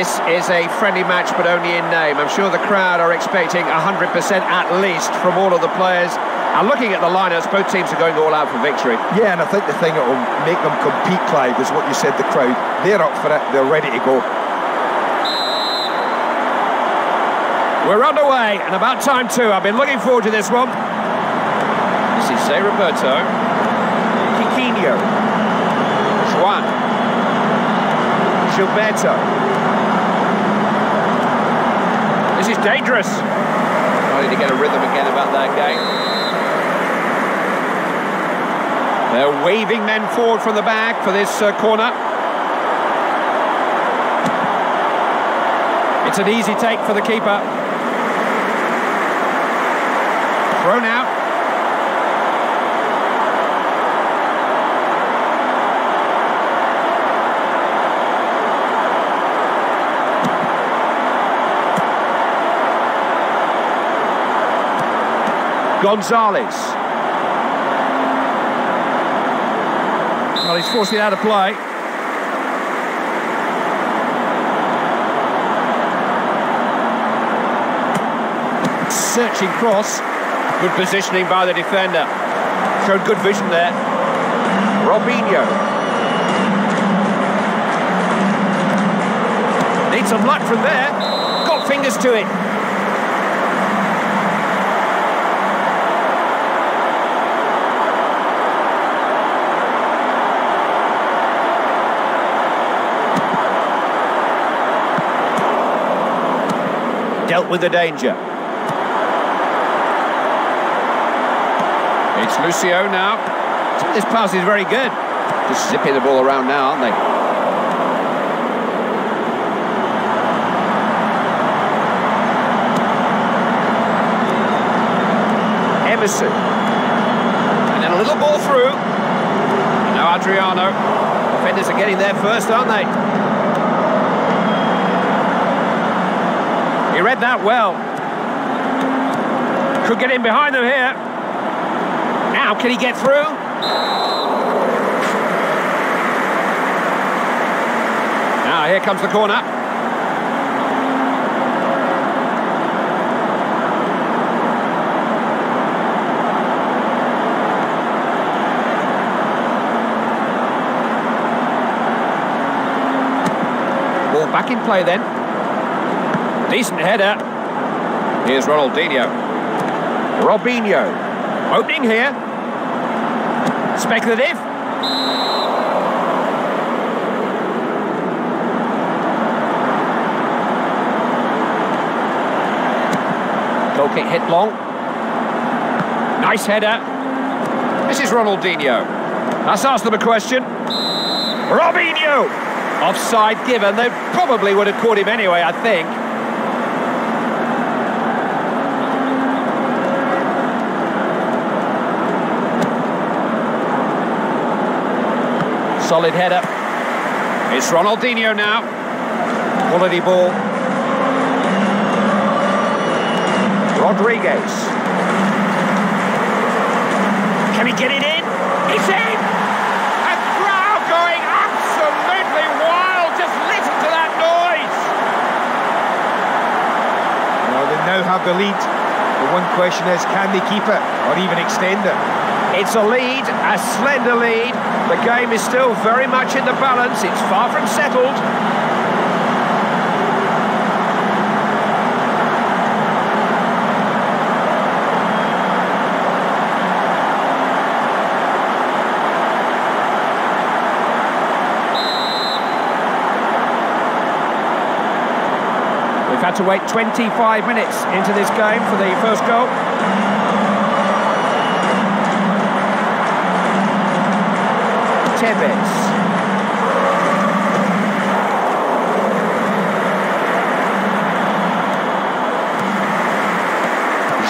This is a friendly match, but only in name. I'm sure the crowd are expecting 100% at least from all of the players. And looking at the lineups, both teams are going all out for victory. Yeah, and I think the thing that will make them compete, Clive, is what you said, the crowd. They're up for it, they're ready to go. We're underway, and about time too. I've been looking forward to this one. This is Zé Roberto. Cicinho. Juan. Gilberto. Is dangerous. Trying to get a rhythm again about that game. They're waving men forward from the back for this uh, corner. It's an easy take for the keeper. Thrown out. Gonzalez. Well, he's forcing it out of play. Searching cross. Good positioning by the defender. Showed good vision there. Robinho. Needs some luck from there. Got fingers to it. Dealt with the danger. It's Lucio now. This pass is very good. Just zipping the ball around now, aren't they? Emerson. And then a little ball through. And now Adriano. Defenders are getting there first, aren't they? He read that well. Could get in behind them here. Now, can he get through? Now, here comes the corner. Ball back in play then. Decent header. Here's Ronaldinho. Robinho. Opening here. Speculative. Goal kick hit long. Nice header. This is Ronaldinho. Let's ask them a question. Robinho! Offside given. They probably would have caught him anyway, I think. Solid header. It's Ronaldinho now. Quality ball. Rodriguez. Can he get it in? It's in! A crowd going absolutely wild. Just listen to that noise. Well, they now have the lead. The one question is, can they keep it or even extend it? It's a lead, a slender lead. The game is still very much in the balance. It's far from settled. We've had to wait 25 minutes into this game for the first goal. Tevez.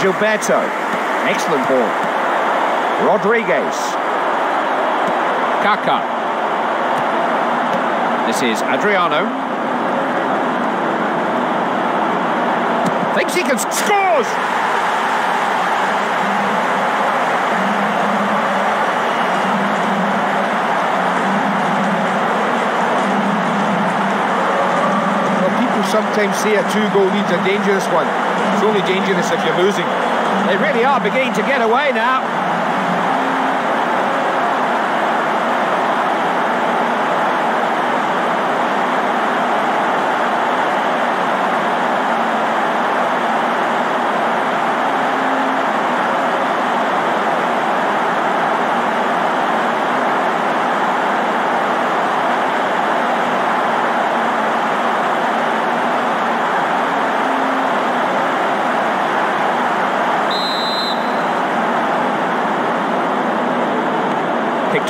Gilberto. Excellent ball. Rodriguez. Kaka. This is Adriano. Thinks he can... Scores! Sometimes say a two-goal lead's a dangerous one. It's only dangerous if you're losing. They really are beginning to get away now.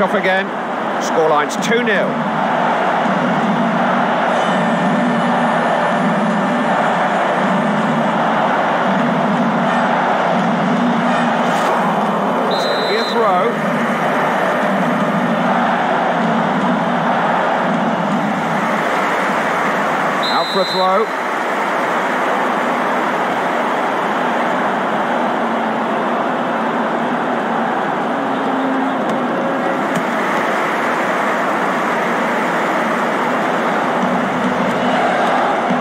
Picked off again. Scoreline's 2 0. throw. Out for a throw.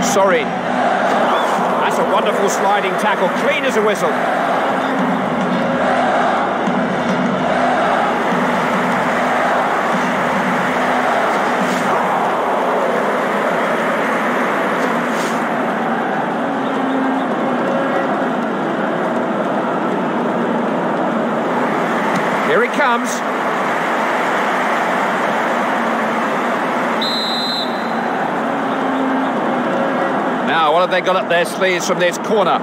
Sorin. That's a wonderful sliding tackle, clean as a whistle. Here he comes. What have they got up their sleeves from this corner?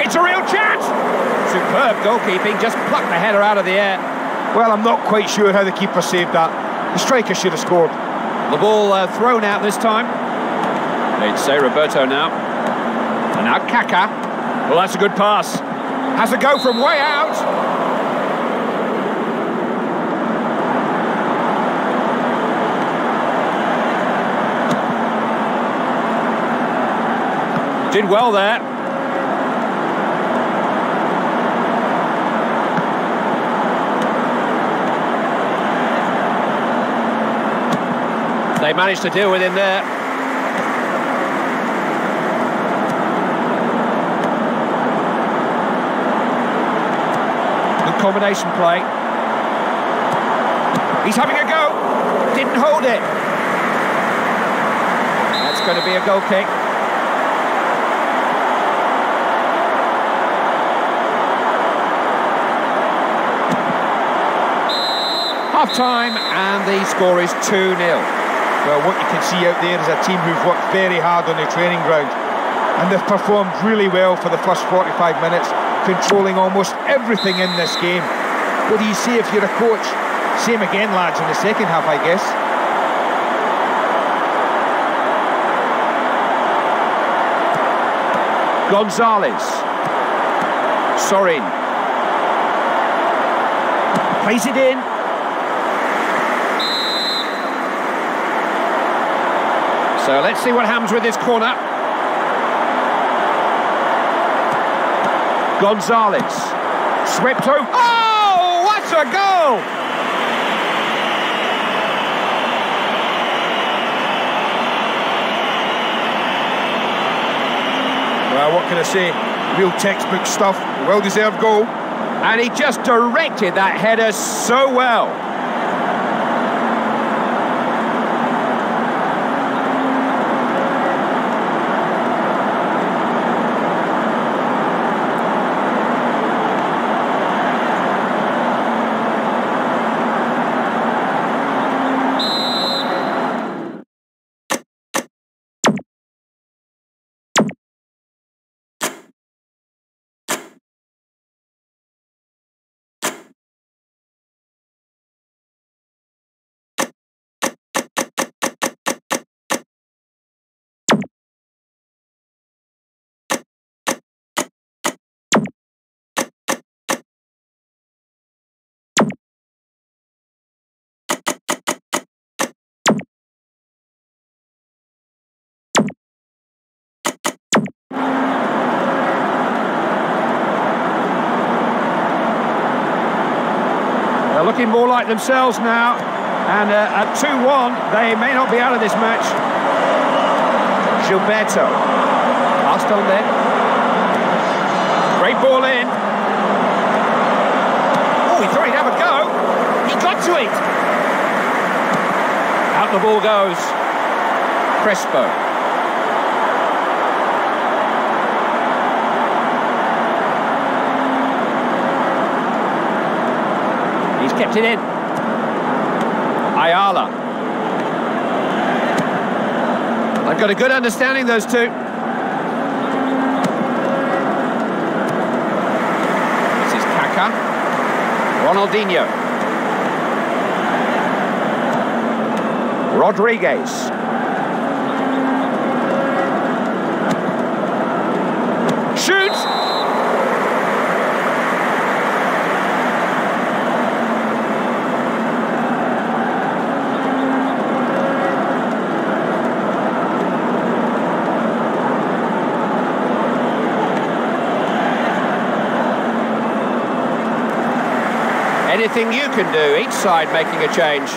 It's a real chance! Superb goalkeeping, just plucked the header out of the air. Well, I'm not quite sure how the keeper saved that. The striker should have scored. The ball uh, thrown out this time. They'd Zé Roberto now. And now Kaka. Well, that's a good pass. Has a go from way out. Did well there. They managed to deal with him there. Good combination play. He's having a go. Didn't hold it. That's going to be a goal kick. Half time, and the score is 2 0. Well, what you can see out there is a team who've worked very hard on the training ground. And they've performed really well for the first 45 minutes, controlling almost everything in this game. What do you say if you're a coach? Same again, lads, in the second half, I guess. Gonzalez. Sorin. Plays it in. So let's see what happens with this corner. Gonzalez. Swept over. Oh, what a goal! Well, what can I say? Real textbook stuff. Well-deserved goal. And he just directed that header so well. Looking more like themselves now. And uh, at 2-1, they may not be out of this match. Gilberto. Passed on there. Great ball in. Oh, he thought he'd have a go. He got to it. Out the ball goes. Crespo. It in. Ayala. I've got a good understanding, those two. This is Kaka. Ronaldinho. Rodriguez. Anything you can do, each side making a change.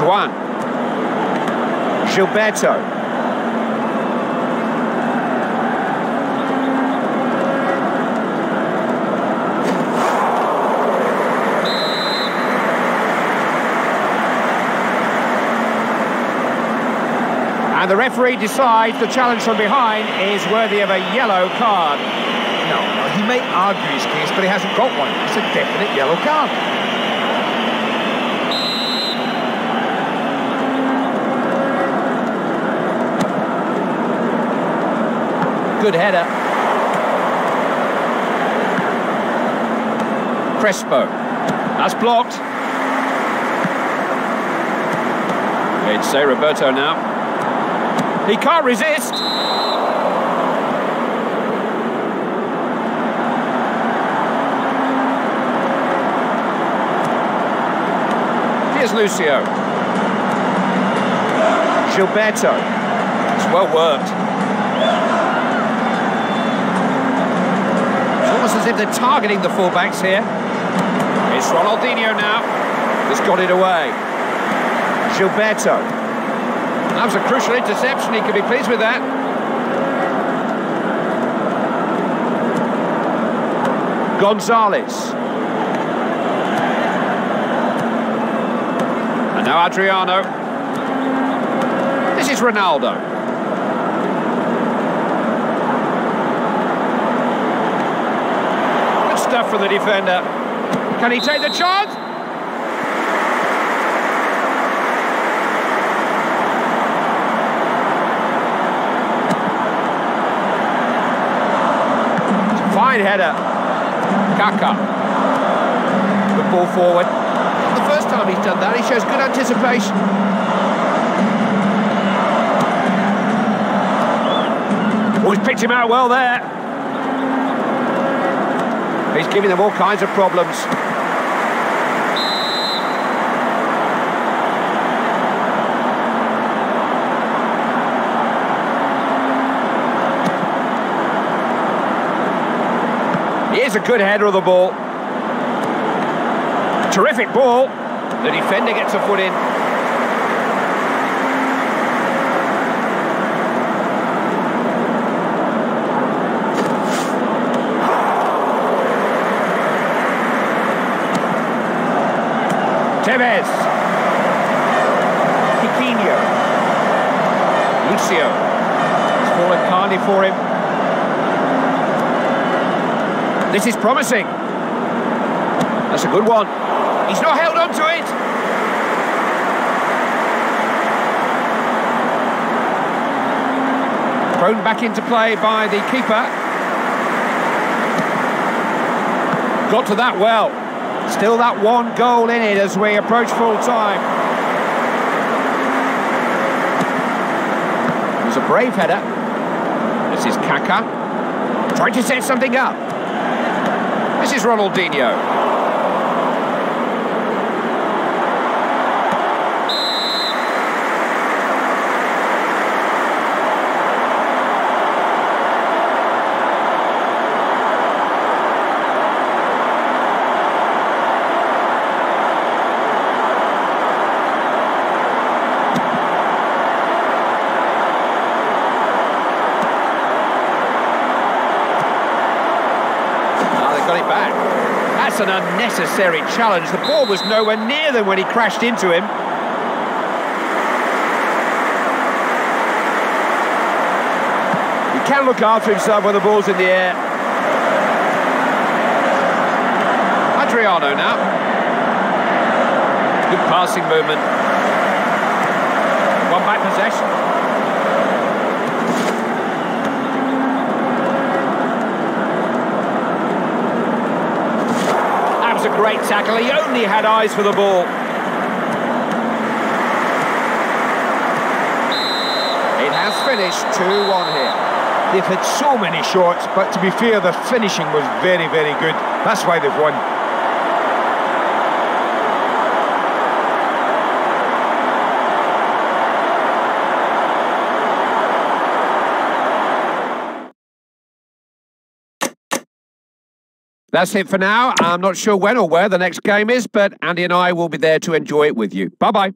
Juan. Gilberto. And the referee decides the challenge from behind is worthy of a yellow card. No, no, he may argue his case, but he hasn't got one. It's a definite yellow card. Good header. Crespo. That's blocked. It's Zé Roberto now. He can't resist. Here's Lucio. Gilberto. It's well worked. It's almost as if they're targeting the fullbacks here. It's Ronaldinho now. He's got it away. Gilberto. That was a crucial interception. He could be pleased with that. Gonzalez. And now Adriano. This is Ronaldo. Good stuff from the defender. Can he take the chance? Fine header. Kaka. Good ball forward. The first time he's done that, he shows good anticipation. Oh, he's picked him out well there. He's giving them all kinds of problems. A good header of the ball. Terrific ball. The defender gets a foot in. Tevez. Coutinho. Lucio. He's fallen kindly for him. This is promising. That's a good one. He's not held on to it. Thrown back into play by the keeper. Got to that well. Still that one goal in it as we approach full time. It was a brave header. This is Kaka. Trying to set something up. Is Ronaldinho. got it back. That's an unnecessary challenge. The ball was nowhere near them when he crashed into him. He can look after himself when the ball's in the air. Adriano now. Good passing movement. One back possession. Great tackle. He only had eyes for the ball. It has finished 2-1 here. They've had so many shots, but to be fair, the finishing was very, very good. That's why they've won. That's it for now. I'm not sure when or where the next game is, but Andy and I will be there to enjoy it with you. Bye bye.